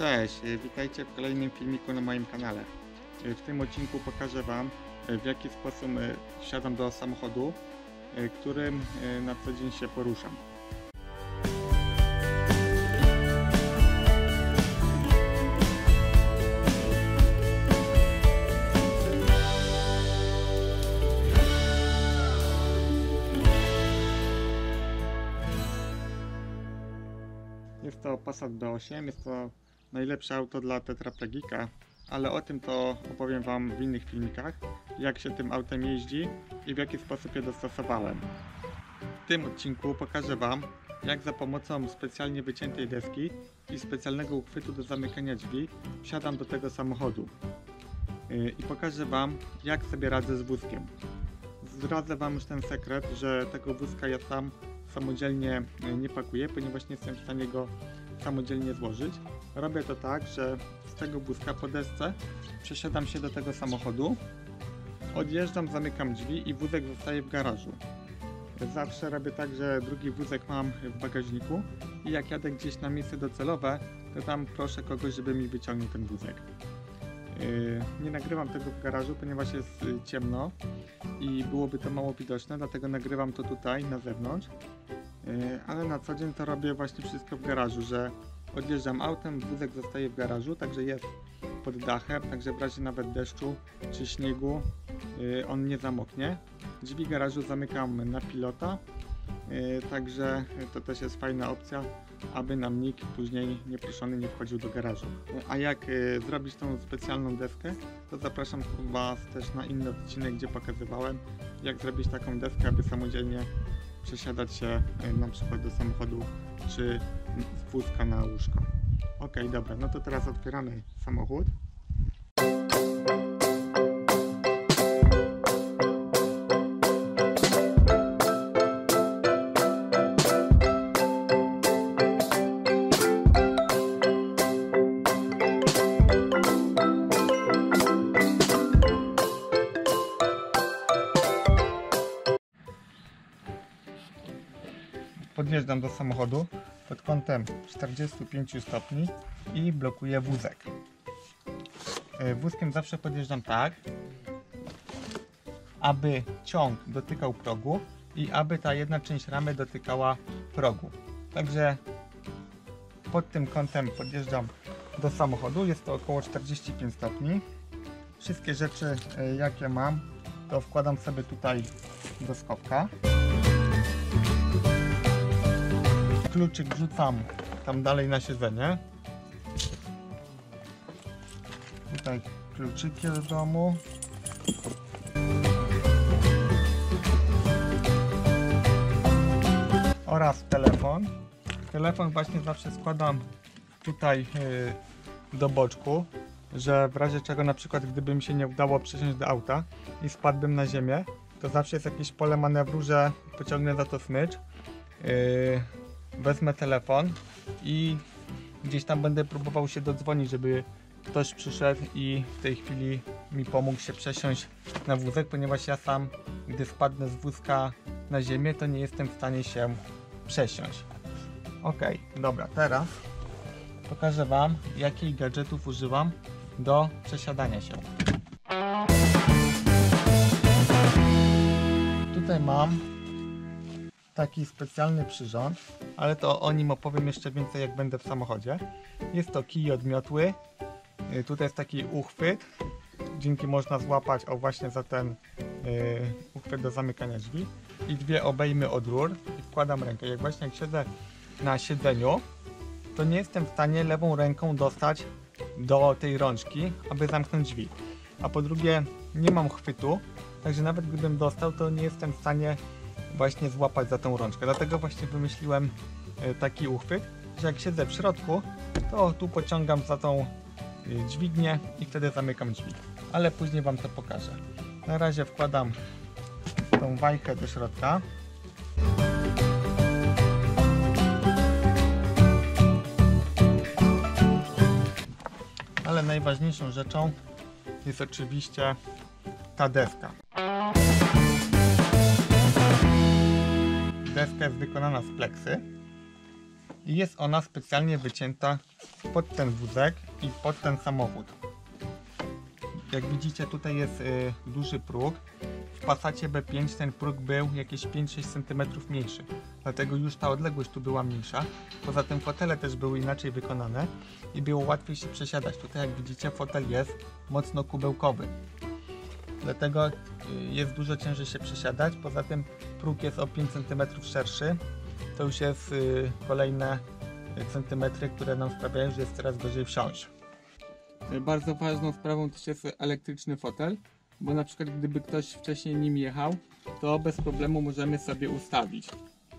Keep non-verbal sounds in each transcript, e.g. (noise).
Cześć, y, witajcie w kolejnym filmiku na moim kanale. Y, W tym odcinku pokażę Wam y, w jaki sposób wsiadam do samochodu, którym na co dzień się poruszam. Jest to Passat B8, jest to najlepsze auto dla tetraplegika, ale o tym to opowiem Wam w innych filmikach, jak się tym autem jeździ i w jaki sposób je dostosowałem. W tym odcinku pokażę Wam, jak za pomocą specjalnie wyciętej deski i specjalnego uchwytu do zamykania drzwi wsiadam do tego samochodu. Yy, I pokażę Wam, jak sobie radzę z wózkiem. Zdradzę Wam już ten sekret, że tego wózka ja sam samodzielnie yy, nie pakuję, ponieważ nie jestem w stanie go samodzielnie złożyć. Robię to tak, że z tego wózka po desce przesiadam się do tego samochodu, odjeżdżam, zamykam drzwi i wózek zostaje w garażu. Zawsze robię tak, że drugi wózek mam w bagażniku i jak jadę gdzieś na miejsce docelowe, to tam proszę kogoś, żeby mi wyciągnął ten wózek. Yy, Nie nagrywam tego w garażu, ponieważ jest y, ciemno i byłoby to mało widoczne, dlatego nagrywam to tutaj na zewnątrz. Yy, Ale na co dzień to robię właśnie wszystko w garażu, że odjeżdżam autem, wózek zostaje w garażu, także jest pod dachem, także w razie nawet deszczu czy śniegu yy, on nie zamoknie. Drzwi garażu zamykam na pilota, yy, także to też jest fajna opcja, aby nam nikt później nieproszony nie wchodził do garażu. A jak zrobić tą specjalną deskę, to zapraszam Was też na inny odcinek, gdzie pokazywałem, jak zrobić taką deskę, aby samodzielnie przesiadać się yy, na przykład do samochodu czy z wózka na łóżko. Ok, dobra, no to teraz otwieramy samochód. Podjeżdżam do samochodu pod kątem 45 stopni i blokuję wózek. E, Wózkiem zawsze podjeżdżam tak, aby ciąg dotykał progu i aby ta jedna część ramy dotykała progu. Także pod tym kątem podjeżdżam do samochodu. Jest to około 45 stopni. Wszystkie rzeczy e, jakie mam to wkładam sobie tutaj do skowka. Kluczyk wrzucam tam dalej na siedzenie. Tutaj kluczyki do domu. Oraz telefon. Telefon właśnie zawsze składam tutaj yy, do boczku, że w razie czego na przykład gdyby mi się nie udało przesiąść do auta i spadłbym na ziemię, to zawsze jest jakieś pole manewru, że pociągnę za to smycz. Yy, wezmę telefon i gdzieś tam będę próbował się dodzwonić, żeby ktoś przyszedł i w tej chwili mi pomógł się przesiąść na wózek, ponieważ ja sam, gdy wpadnę z wózka na ziemię, to nie jestem w stanie się przesiąść. Ok, dobra, teraz pokażę Wam, jakich gadżetów używam do przesiadania się. Tutaj mam taki specjalny przyrząd, ale to o nim opowiem jeszcze więcej jak będę w samochodzie. Jest to kij odmiotły. Y, Tutaj jest taki uchwyt, dzięki można złapać o właśnie za ten y, uchwyt do zamykania drzwi i dwie obejmy od rur i wkładam rękę. Jak właśnie jak siedzę na siedzeniu, to nie jestem w stanie lewą ręką dostać do tej rączki, aby zamknąć drzwi. A po drugie, nie mam chwytu, także nawet gdybym dostał, to nie jestem w stanie właśnie złapać za tą rączkę. Dlatego właśnie wymyśliłem e, taki uchwyt, że jak siedzę w środku, to tu pociągam za tą e, dźwignię i wtedy zamykam drzwi. Ale później Wam to pokażę. Na razie wkładam tą wajchę do środka. Ale najważniejszą rzeczą jest oczywiście ta deska. Deska jest wykonana z pleksy i jest ona specjalnie wycięta pod ten wózek i pod ten samochód. Jak widzicie tutaj jest y, duży próg. W Passacie B5 ten próg był jakieś 5-6 cm mniejszy, dlatego już ta odległość tu była mniejsza. Poza tym fotele też były inaczej wykonane i było łatwiej się przesiadać. Tutaj jak widzicie fotel jest mocno kubełkowy. Dlatego y, jest dużo ciężej się przesiadać. Poza tym próg jest o 5 cm szerszy. To już jest y, kolejne centymetry, które nam sprawiają, że jest teraz gorzej wsiąść. Bardzo ważną sprawą też jest elektryczny fotel, bo na przykład gdyby ktoś wcześniej nim jechał, to bez problemu możemy sobie ustawić.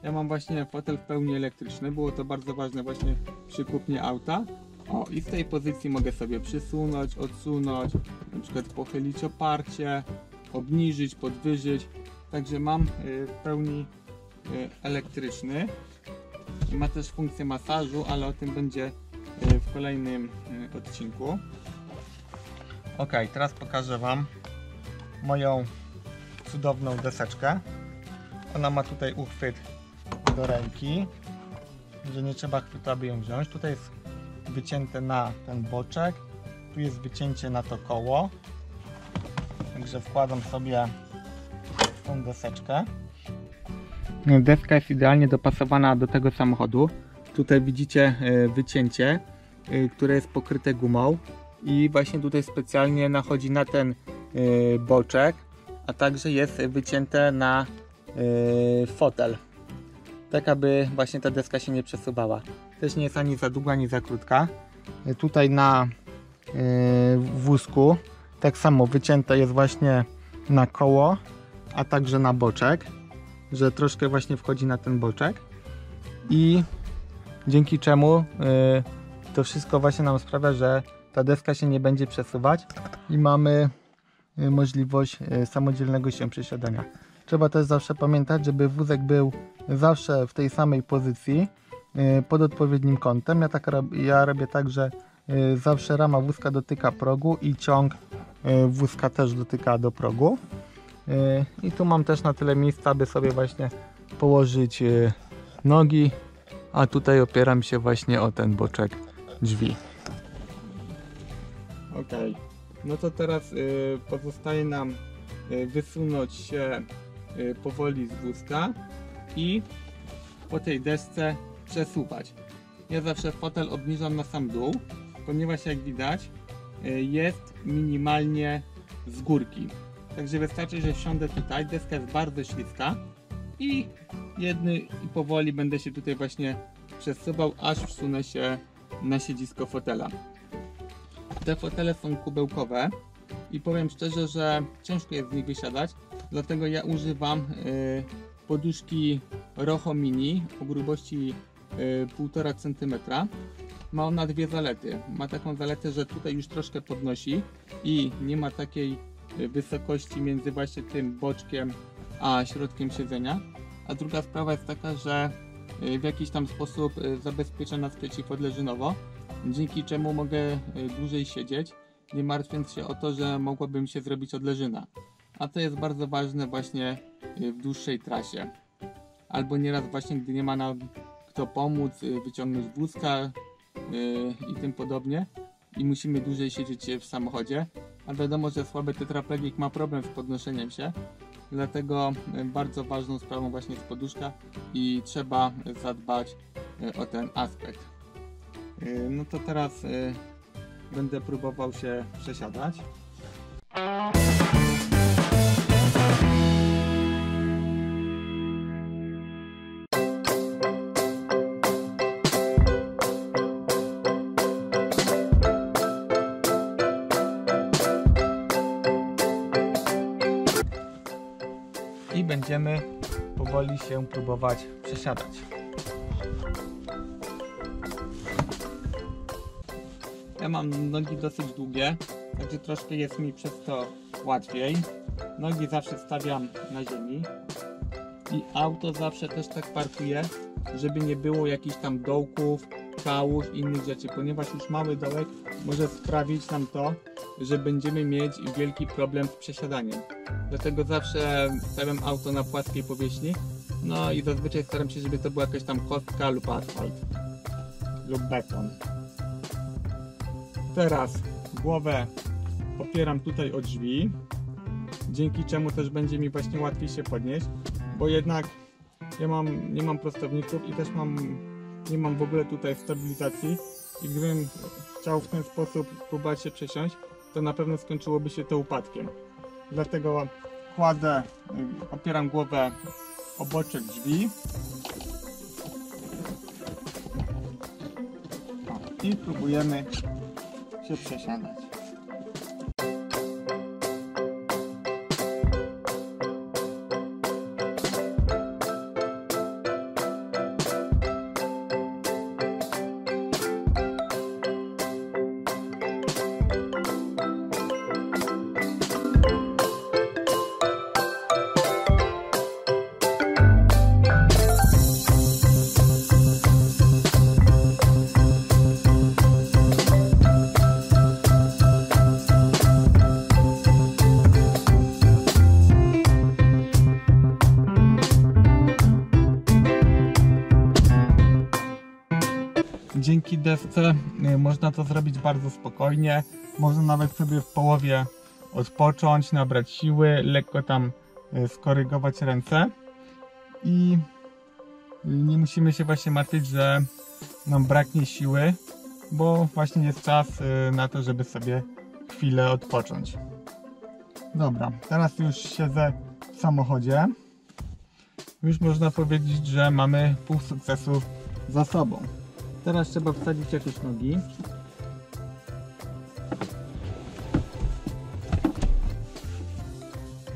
Ja mam właśnie fotel w pełni elektryczny, było to bardzo ważne właśnie przy kupnie auta. O, i z tej pozycji mogę sobie przysunąć, odsunąć, na przykład pochylić oparcie, obniżyć, podwyżyć. Także mam y, w pełni y, elektryczny. Ma też funkcję masażu, ale o tym będzie y, w kolejnym y, odcinku. Ok, teraz pokażę Wam moją cudowną deseczkę. Ona ma tutaj uchwyt do ręki, że nie trzeba chwytu, aby ją wziąć. Tutaj jest wycięte na ten boczek, tu jest wycięcie na to koło. Także wkładam sobie tą deseczkę. Deska jest idealnie dopasowana do tego samochodu. Tutaj widzicie e, wycięcie, e, które jest pokryte gumą i właśnie tutaj specjalnie nachodzi na ten e, boczek, a także jest wycięte na fotel. Tak aby właśnie ta deska się nie przesuwała. Też nie jest ani za długa, ani za krótka. Tutaj na wózku tak samo wycięte jest właśnie na koło, a także na boczek że troszkę właśnie wchodzi na ten boczek i dzięki czemu y, to wszystko właśnie nam sprawia, że ta deska się nie będzie przesuwać i mamy y, możliwość y, samodzielnego się przesiadania. Trzeba też zawsze pamiętać, żeby wózek był zawsze w tej samej pozycji pod odpowiednim kątem. Ja, tak, ja robię tak, że zawsze rama wózka dotyka progu i ciąg wózka też dotyka do progu. E, I tu mam też na tyle miejsca, aby sobie właśnie położyć e, nogi, a tutaj opieram się właśnie o ten boczek drzwi. Ok, no to teraz e, pozostaje nam wysunąć się powoli z wózka i po tej desce przesuwać. Ja zawsze fotel obniżam na sam dół, ponieważ jak widać jest minimalnie z górki. Także wystarczy, że wsiądę tutaj, deska jest bardzo śliska i jedny i powoli będę się tutaj właśnie przesuwał, aż wsunę się na siedzisko fotela. Te fotele są kubełkowe i powiem szczerze, że ciężko jest z nich wysiadać, dlatego ja używam y, poduszki Roho Mini o grubości y, 1,5 cm. Ma ona dwie zalety. Ma taką zaletę, że tutaj już troszkę podnosi i nie ma takiej wysokości między właśnie tym boczkiem a środkiem siedzenia. A druga sprawa jest taka, że y, w jakiś tam sposób y, zabezpiecza nas przeciwodleżynowo, dzięki czemu mogę y, dłużej siedzieć, nie martwiąc się o to, że mogłabym się zrobić odleżyna. A to jest bardzo ważne właśnie w dłuższej trasie. Albo nieraz właśnie, gdy nie ma nam kto pomóc, wyciągnąć wózka i tym podobnie i musimy dłużej siedzieć w samochodzie, a wiadomo, że słaby tetraplegik ma problem z podnoszeniem się, dlatego e, bardzo ważną sprawą właśnie jest poduszka i trzeba zadbać e, o ten aspekt. E, no to teraz będę próbował się przesiadać. Będziemy powoli się próbować przesiadać. Ja mam nogi dosyć długie, także troszkę jest mi przez to łatwiej. Nogi zawsze stawiam na ziemi i auto zawsze też tak parkuję, żeby nie było jakichś tam dołków, kałów innych rzeczy, ponieważ już mały dołek może sprawić nam to, że będziemy mieć wielki problem z przesiadaniem. Dlatego zawsze stawiam auto na płaskiej powierzchni. No i zazwyczaj staram się, żeby to była jakaś tam kostka lub asfalt. lub beton. Teraz głowę opieram tutaj o drzwi, dzięki czemu też będzie mi właśnie łatwiej się podnieść, bo jednak ja mam, nie mam prostowników i też mam, nie mam w ogóle tutaj stabilizacji i gdybym chciał w ten sposób próbować się przesiąść, to na pewno skończyłoby się to upadkiem. Dlatego kładę, y, opieram głowę o boczek drzwi i próbujemy się przesiadać. Dzięki desce y, można to zrobić bardzo spokojnie. Można nawet sobie w połowie odpocząć, nabrać siły, lekko tam y, skorygować ręce i nie musimy się właśnie martwić, że nam braknie siły, bo właśnie jest czas y, na to, żeby sobie chwilę odpocząć. Dobra, teraz już siedzę w samochodzie. Już można powiedzieć, że mamy pół sukcesu za sobą. Teraz trzeba wsadzić jakieś nogi.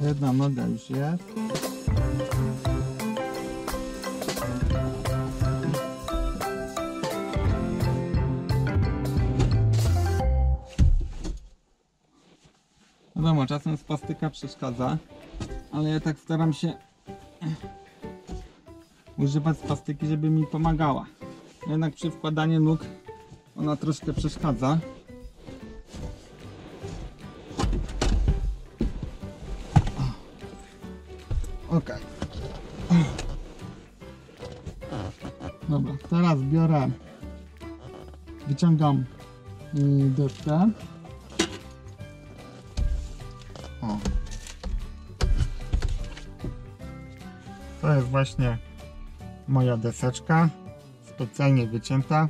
Jedna noga już jest. Wiadomo, czasem spastyka przeszkadza, ale ja tak staram się używać spastyki, żeby mi pomagała. Jednak przy wkładaniu nóg ona troszkę przeszkadza. Ok. Dobra, teraz biorę, wyciągam yy, deskę. O. To jest właśnie moja deseczka specjalnie wycięta.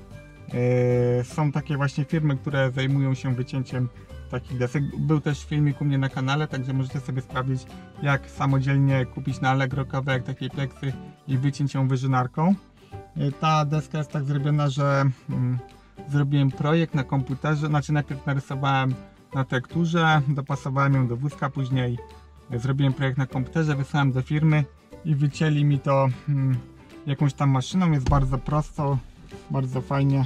Yy, są takie właśnie firmy, które zajmują się wycięciem takich desek. Był też filmik u mnie na kanale, także możecie sobie sprawdzić jak samodzielnie kupić na Allegro kawałek takiej pleksy i wyciąć ją wyżynarką. Yy, ta deska jest tak zrobiona, że mm, zrobiłem projekt na komputerze, znaczy najpierw narysowałem na tekturze, dopasowałem ją do wózka, później zrobiłem projekt na komputerze, wysłałem do firmy i wycięli mi to mm, jakąś tam maszyną, jest bardzo prosto, bardzo fajnie.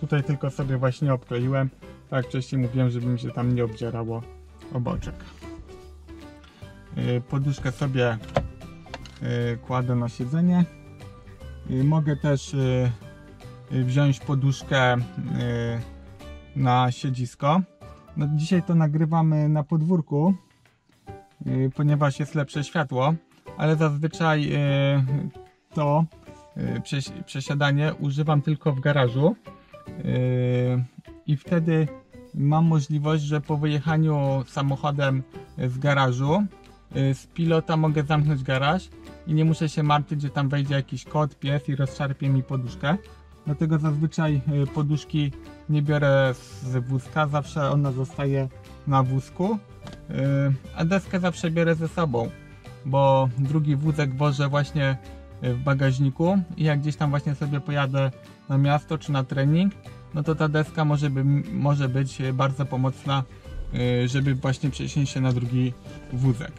Tutaj tylko sobie właśnie obkleiłem, tak jak wcześniej mówiłem, żeby mi się tam nie obdzierało oboczek. Yy, poduszkę sobie yy, kładę na siedzenie. Yy, mogę też wziąć poduszkę na siedzisko. No, dzisiaj to nagrywamy na podwórku, ponieważ jest lepsze światło, ale zazwyczaj to y, przesiadanie używam tylko w garażu y, i wtedy mam możliwość, że po wyjechaniu samochodem z garażu y, z pilota mogę zamknąć garaż i nie muszę się martwić, że tam wejdzie jakiś kot, pies i rozszarpie mi poduszkę. Dlatego zazwyczaj poduszki nie biorę z wózka, zawsze ona zostaje na wózku, a deskę zawsze biorę ze sobą, bo drugi wózek wożę właśnie w bagażniku i jak gdzieś tam właśnie sobie pojadę na miasto czy na trening, no to ta deska może, by, może być bardzo pomocna, y, żeby właśnie przesiąść się na drugi wózek.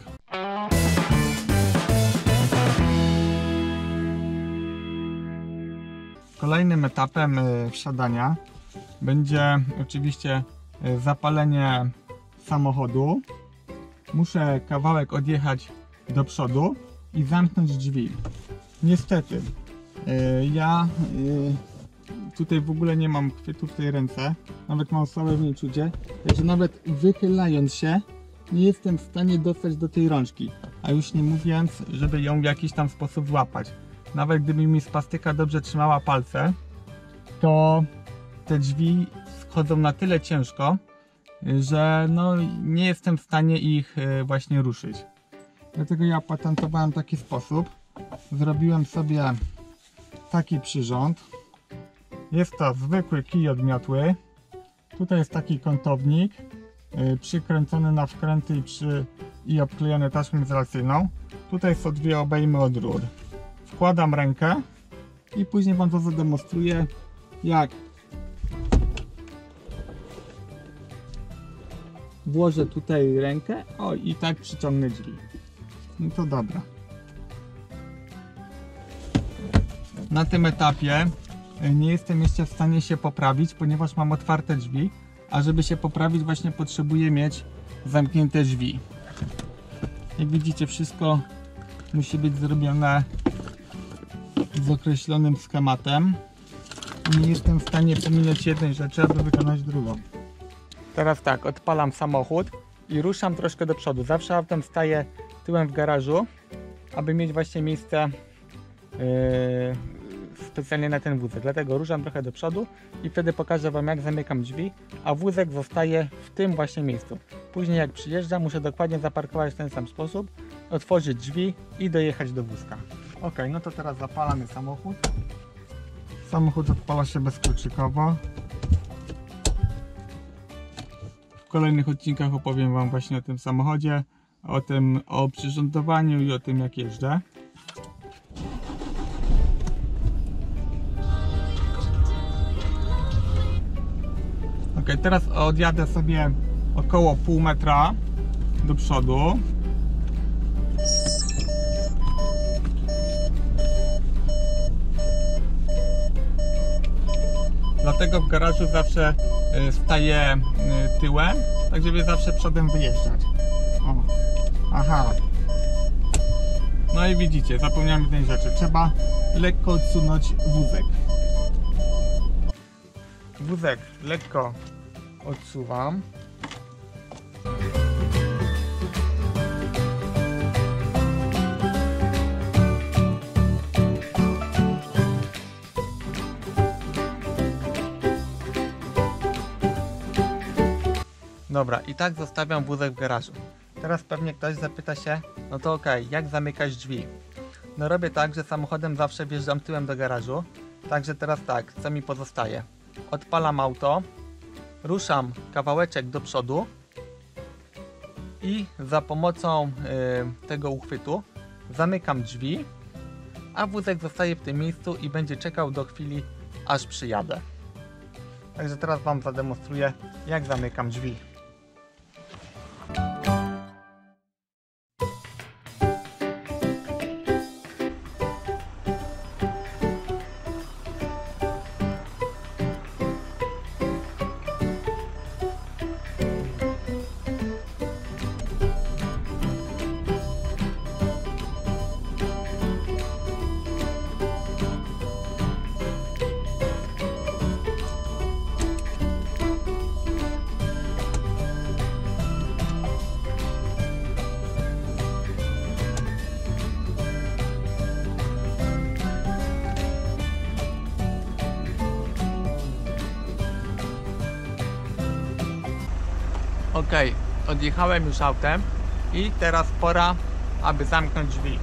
Kolejnym etapem y, wsiadania będzie oczywiście y, zapalenie samochodu. Muszę kawałek odjechać do przodu i zamknąć drzwi. Niestety, e, ja e, tutaj w ogóle nie mam kwiatu w tej ręce, nawet mam słabe w niej czucie, że nawet wychylając się nie jestem w stanie dostać do tej rączki, a już nie mówiąc, żeby ją w jakiś tam sposób złapać. Nawet gdyby mi spastyka dobrze trzymała palce, to te drzwi schodzą na tyle ciężko, że no, nie jestem w stanie ich e, właśnie ruszyć. Dlatego ja patentowałem taki sposób. Zrobiłem sobie taki przyrząd. Jest to zwykły kij od miotły. Tutaj jest taki kątownik yy, przykręcony na wkręty i, przy, i obklejony taśmą izolacyjną. Tutaj są dwie obejmy od rur. Wkładam rękę i później Wam to zademonstruję jak włożę tutaj rękę o i tak przyciągnę drzwi. No to dobra. Na tym etapie e, nie jestem jeszcze w stanie się poprawić, ponieważ mam otwarte drzwi, a żeby się poprawić właśnie potrzebuję mieć zamknięte drzwi. Jak widzicie wszystko musi być zrobione z określonym schematem. Nie jestem w stanie pominąć jednej rzeczy, aby wykonać drugą. Teraz tak, odpalam samochód i ruszam troszkę do przodu. Zawsze autem staję tyłem w garażu, aby mieć właśnie miejsce yy, specjalnie na ten wózek. Dlatego ruszam trochę do przodu i wtedy pokażę Wam jak zamykam drzwi, a wózek zostaje w tym właśnie miejscu. Później jak przyjeżdżam muszę dokładnie zaparkować w ten sam sposób, otworzyć drzwi i dojechać do wózka. Ok, no to teraz zapalamy samochód. Samochód odpala się bezkluczykowo. W kolejnych odcinkach opowiem Wam właśnie o tym samochodzie, o tym, o przyrządowaniu i o tym jak jeżdżę. Teraz odjadę sobie około pół metra do przodu. Dlatego w garażu zawsze y, staję y, tyłem, tak żeby zawsze przodem wyjeżdżać. O. Aha. No i widzicie, zapomniałem jednej rzeczy. Trzeba lekko odsunąć wózek. Wózek lekko odsuwam. Dobra, i tak zostawiam wózek w garażu. Teraz pewnie ktoś zapyta się, no to okej, okay, jak zamykać drzwi? No robię tak, że samochodem zawsze wjeżdżam tyłem do garażu, także teraz tak, co mi pozostaje? Odpalam auto, ruszam kawałeczek do przodu i za pomocą y, tego uchwytu zamykam drzwi, a wózek zostaje w tym miejscu i będzie czekał do chwili, aż przyjadę. Także teraz Wam zademonstruję, jak zamykam drzwi. Ok, odjechałem już autem i teraz pora, aby zamknąć drzwi.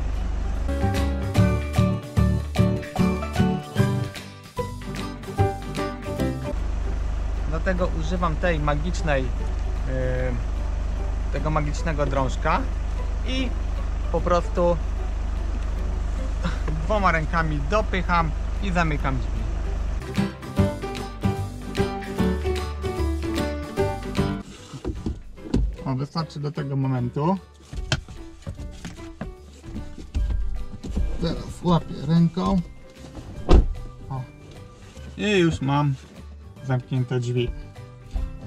Dlatego używam tej magicznej, yy, tego magicznego drążka i po prostu (laughs) dwoma rękami dopycham i zamykam drzwi. Wystarczy do tego momentu. Teraz łapię ręką. O. I już mam zamknięte drzwi.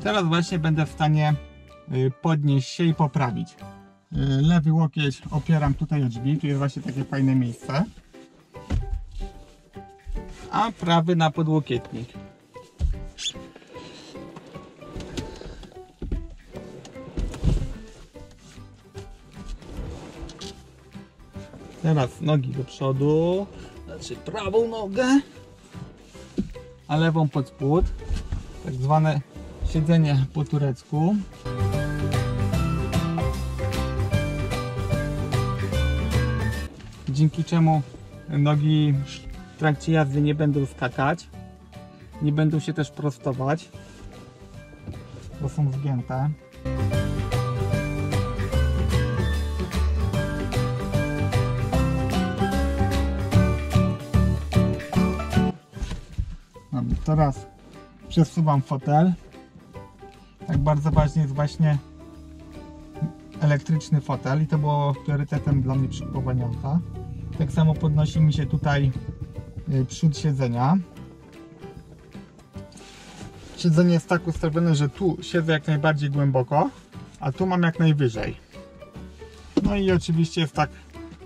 Teraz właśnie będę w stanie y, podnieść się i poprawić. Y, lewy łokieć opieram tutaj o drzwi, tu jest właśnie takie fajne miejsce. A prawy na podłokietnik. Teraz nogi do przodu, znaczy prawą nogę. a lewą pod spód. Tak zwane siedzenie po turecku. Dzięki czemu nogi w trakcie jazdy nie będą skakać, nie będą się też prostować, bo są zgięte. Teraz przesuwam fotel. Tak bardzo ważny jest właśnie elektryczny fotel i to było priorytetem dla mnie przy kupowaniu. Tak samo podnosi mi się tutaj y, przód siedzenia. Siedzenie jest tak ustawione, że tu siedzę jak najbardziej głęboko, a tu mam jak najwyżej. No i oczywiście jest tak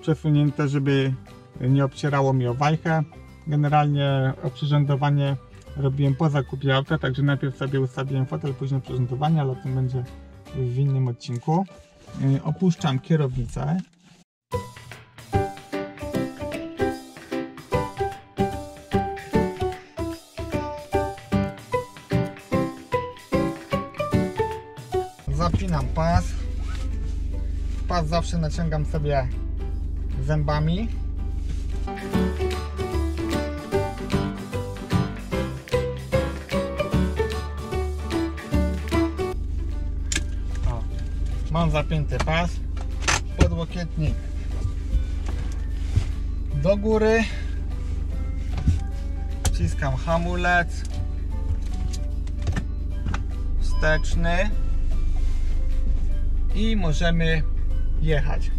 przesunięte, żeby nie obcierało mi o wajchę. Generalnie oprzyrządowanie robiłem po zakupie auta, także najpierw sobie ustawiłem fotel, później oprzyrządowanie, ale o tym będzie w innym odcinku. Yy, Opuszczam kierownicę. Zapinam pas. Pas zawsze naciągam sobie zębami. Mam zapięty pas, podłokietnik. Do góry, wciskam hamulec. Wsteczny. I możemy jechać.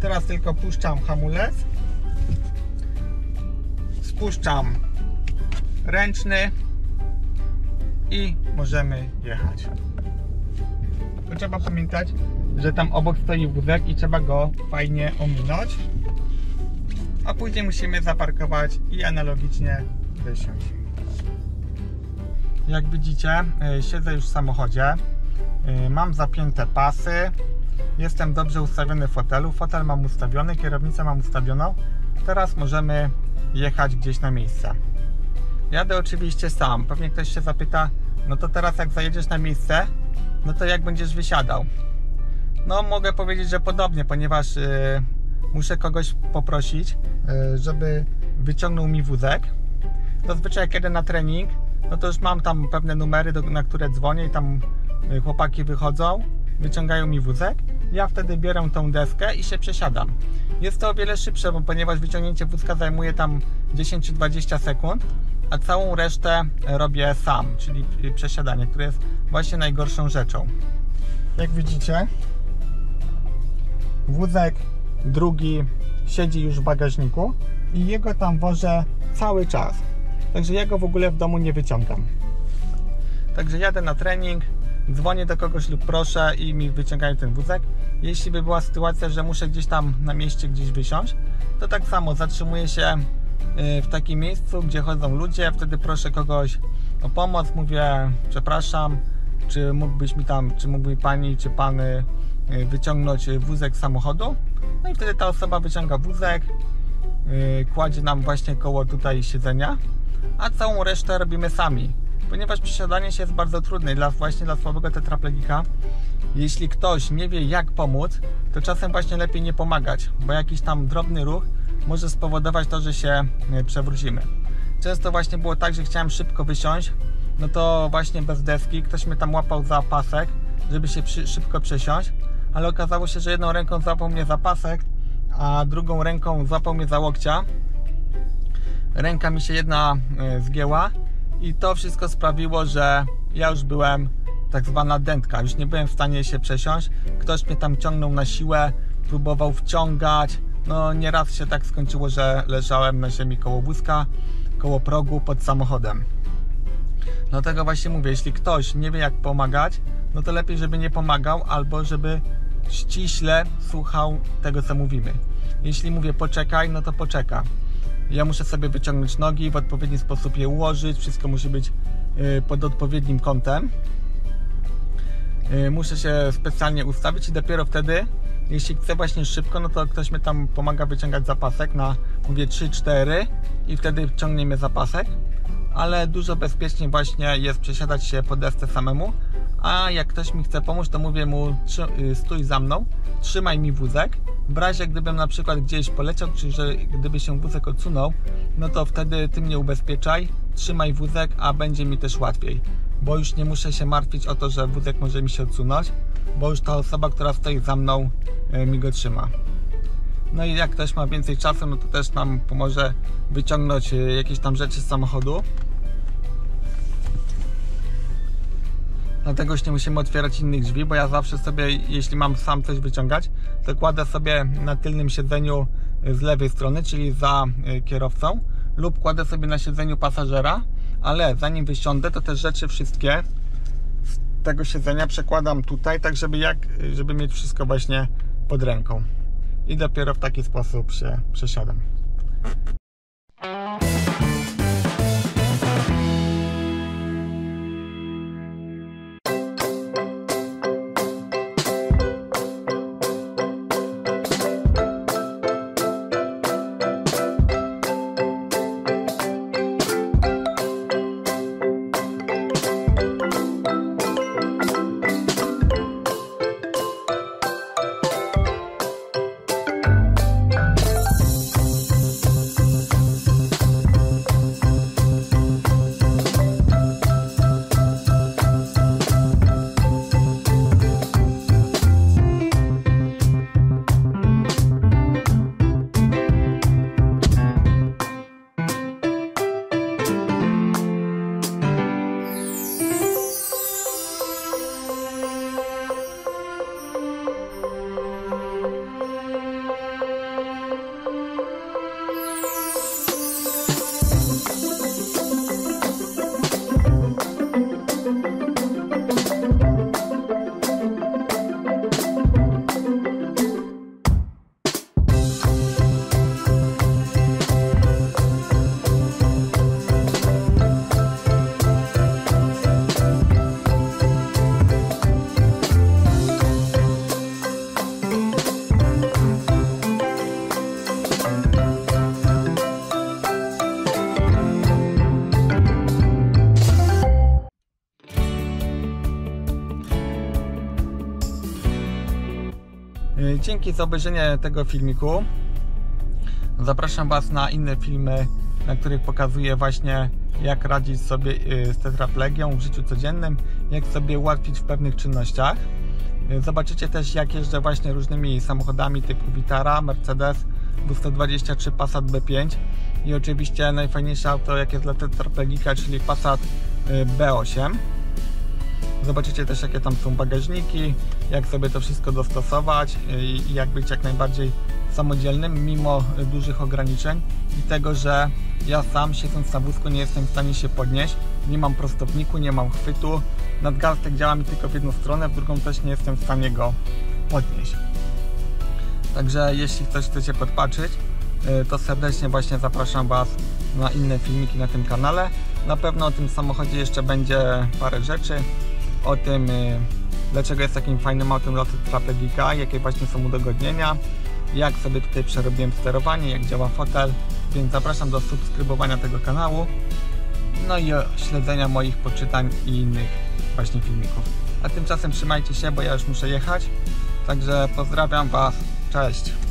Teraz tylko puszczam hamulec, spuszczam ręczny. I możemy jechać. Trzeba pamiętać, że tam obok stoi wózek i trzeba go fajnie ominąć. A później musimy zaparkować i analogicznie wysiąść. Jak widzicie, y, siedzę już w samochodzie. Y, Mam zapięte pasy. Jestem dobrze ustawiony w fotelu. Fotel mam ustawiony, kierownicę mam ustawioną. Teraz możemy jechać gdzieś na miejsce. Jadę oczywiście sam. Pewnie ktoś się zapyta, no to teraz jak zajedziesz na miejsce, no to jak będziesz wysiadał? No mogę powiedzieć, że podobnie, ponieważ y, muszę kogoś poprosić, y, żeby wyciągnął mi wózek. Zazwyczaj jedę na trening, no to już mam tam pewne numery, do, na które dzwonię i tam y, chłopaki wychodzą, wyciągają mi wózek. Ja wtedy bierę tą deskę i się przesiadam. Jest to o wiele szybsze, bo ponieważ wyciągnięcie wózka zajmuje tam 10-20 sekund, a całą resztę robię sam, czyli przesiadanie, które jest właśnie najgorszą rzeczą. Jak widzicie, wózek drugi siedzi już w bagażniku i jego tam wożę cały czas. Także ja go w ogóle w domu nie wyciągam. Także jadę na trening, dzwonię do kogoś lub proszę i mi wyciągają ten wózek. Jeśli by była sytuacja, że muszę gdzieś tam na mieście gdzieś wysiąść, to tak samo zatrzymuję się w takim miejscu, gdzie chodzą ludzie, wtedy proszę kogoś o pomoc, mówię przepraszam, czy mógłbyś mi tam, czy mógłby pani, czy pan y, wyciągnąć wózek samochodu. No i wtedy ta osoba wyciąga wózek, y, kładzie nam właśnie koło tutaj siedzenia, a całą resztę robimy sami. Ponieważ przesiadanie się jest bardzo trudne dla, właśnie dla słabego tetraplegika. Jeśli ktoś nie wie jak pomóc, to czasem właśnie lepiej nie pomagać, bo jakiś tam drobny ruch może spowodować to, że się y, przewrócimy. Często właśnie było tak, że chciałem szybko wysiąść, no to właśnie bez deski ktoś mnie tam łapał za pasek, żeby się przy, szybko przesiąść, ale okazało się, że jedną ręką złapał mnie za pasek, a drugą ręką złapał mnie za łokcia. Ręka mi się jedna y, zgięła i to wszystko sprawiło, że ja już byłem tak zwana dętka, już nie byłem w stanie się przesiąść. Ktoś mnie tam ciągnął na siłę, próbował wciągać. No nieraz się tak skończyło, że leżałem na ziemi koło wózka, koło progu pod samochodem. Dlatego właśnie mówię, jeśli ktoś nie wie jak pomagać, no to lepiej, żeby nie pomagał, albo żeby ściśle słuchał tego, co mówimy. Jeśli mówię poczekaj, no to poczeka. Ja muszę sobie wyciągnąć nogi, w odpowiedni sposób je ułożyć, wszystko musi być y, pod odpowiednim kątem. Y, Muszę się specjalnie ustawić i dopiero wtedy, jeśli chcę właśnie szybko, no to ktoś mnie tam pomaga wyciągać zapasek na, mówię 3-4 i wtedy ciągnie mnie zapasek. ale dużo bezpieczniej właśnie jest przesiadać się po desce samemu, a jak ktoś mi chce pomóc, to mówię mu y, stój za mną, trzymaj mi wózek, w razie gdybym na przykład gdzieś poleciał, czy że gdyby się wózek odsunął, no to wtedy ty mnie ubezpieczaj, trzymaj wózek, a będzie mi też łatwiej, bo już nie muszę się martwić o to, że wózek może mi się odsunąć, bo już ta osoba, która stoi za mną y, mi go trzyma. No i jak ktoś ma więcej czasu, no to też nam pomoże wyciągnąć y, jakieś tam rzeczy z samochodu. Dlatego już nie musimy otwierać innych drzwi, bo ja zawsze sobie, jeśli mam sam coś wyciągać, to kładę sobie na tylnym siedzeniu z lewej strony, czyli za kierowcą, lub kładę sobie na siedzeniu pasażera, ale zanim wysiądę, to te rzeczy wszystkie tego siedzenia przekładam tutaj, tak żeby, jak, żeby mieć wszystko właśnie pod ręką. I dopiero w taki sposób się przesiadam. Dzięki za obejrzenie tego filmiku. Zapraszam Was na inne filmy, na których pokazuję właśnie jak radzić sobie y, z tetraplegią w życiu codziennym, jak sobie ułatwić w pewnych czynnościach. Y, zobaczycie też jak jeżdżę właśnie różnymi samochodami typu Vitara, Mercedes, 223 Passat B5 i oczywiście najfajniejsze auto jakie jest dla tetraplegika, czyli Passat B8. Zobaczycie też jakie tam są bagażniki, jak sobie to wszystko dostosować i jak być jak najbardziej samodzielnym mimo dużych ograniczeń i tego, że ja sam siedząc na wózku nie jestem w stanie się podnieść, nie mam prostowniku, nie mam chwytu, nadgarstek działa mi tylko w jedną stronę, w drugą też nie jestem w stanie go podnieść. Także jeśli coś chcecie podpatrzeć, y, to serdecznie właśnie zapraszam Was na inne filmiki na tym kanale. Na pewno o tym samochodzie jeszcze będzie parę rzeczy o tym, y, dlaczego jest takim fajnym autem dla tetraplegika, jakie właśnie są udogodnienia, jak sobie tutaj przerobiłem sterowanie, jak działa fotel, więc zapraszam do subskrybowania tego kanału, no i śledzenia moich poczytań i innych właśnie filmików. A tymczasem trzymajcie się, bo ja już muszę jechać, także pozdrawiam Was, cześć!